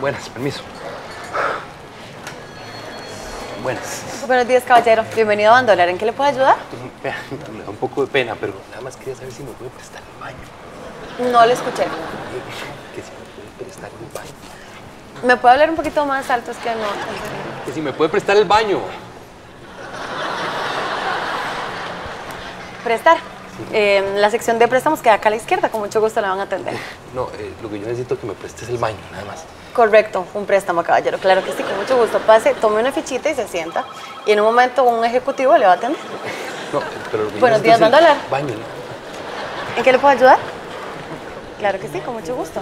Buenas, permiso. Buenas. Buenos días, caballero. Bienvenido a Bandolar. ¿En qué le puedo ayudar? Me da un poco de pena, pero nada más quería saber si me puede prestar el baño. No le escuché. Que si me puede prestar el baño. ¿Me puede hablar un poquito más alto? Es que no. Que si me puede prestar el baño. Prestar. Eh, la sección de préstamos queda acá a la izquierda. Con mucho gusto la van a atender. No, eh, lo que yo necesito que me prestes el baño, nada más. Correcto, un préstamo, caballero. Claro que sí, con mucho gusto. Pase, tome una fichita y se sienta. Y en un momento un ejecutivo le va a atender. No, pero lo que Buenos días, el Bandolar. Baño. ¿En qué le puedo ayudar? Claro que sí, con mucho gusto.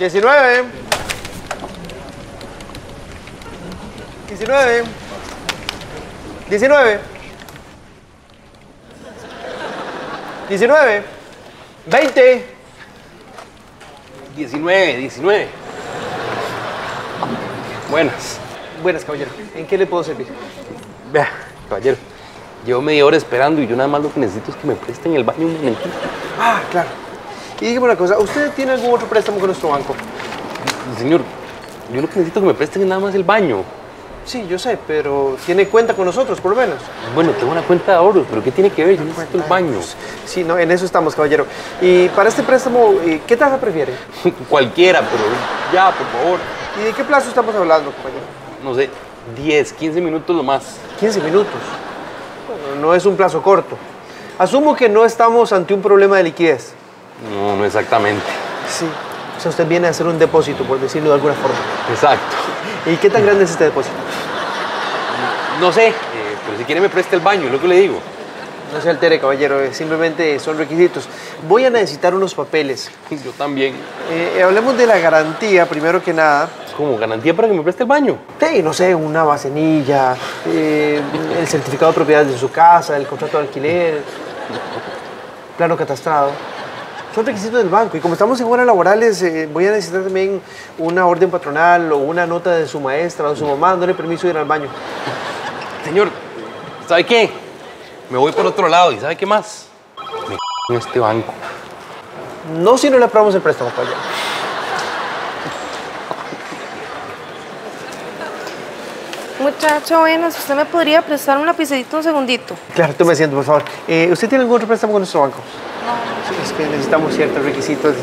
Diecinueve. Diecinueve. Diecinueve. Diecinueve. Veinte. 19, 19. Buenas. Buenas, caballero. ¿En qué le puedo servir? Vea, caballero, llevo media hora esperando y yo nada más lo que necesito es que me presten el baño un momentito. Ah, claro. Y dígame una cosa, ¿usted tiene algún otro préstamo con nuestro banco? Señor, yo lo que necesito que me presten es nada más el baño. Sí, yo sé, pero tiene cuenta con nosotros, por lo menos. Bueno, tengo una cuenta de ahorros, pero ¿qué tiene que ver? Yo necesito el baño. Sí, no, en eso estamos, caballero. Y para este préstamo, eh, ¿qué tasa prefiere? Cualquiera, pero ya, por favor. ¿Y de qué plazo estamos hablando, compañero? No sé, 10, 15 minutos lo más. 15 minutos. Bueno, no es un plazo corto. Asumo que no estamos ante un problema de liquidez. No, no exactamente. Sí. O sea, usted viene a hacer un depósito, por decirlo de alguna forma. Exacto. ¿Y qué tan grande es este depósito? No sé, eh, pero si quiere me preste el baño, es lo que le digo. No se altere, caballero, eh, simplemente son requisitos. Voy a necesitar unos papeles. Yo también. Eh, eh, hablemos de la garantía, primero que nada. Como garantía para que me preste el baño. Sí, no sé, una bacenilla, eh, el certificado de propiedad de su casa, el contrato de alquiler, plano catastrado. Son requisitos del banco y como estamos en horas laborales, eh, voy a necesitar también una orden patronal o una nota de su maestra o de su mamá dándole permiso de ir al baño. Señor, ¿sabe qué? Me voy por otro lado y ¿sabe qué más? Me en este banco. No si no le aprobamos el préstamo, caballero. Muchacho, buenas, ¿usted me podría prestar un lapicito un segundito? Claro, tú me siento, por favor. Eh, ¿Usted tiene algún otro préstamo con nuestro banco? Es que necesitamos ciertos requisitos.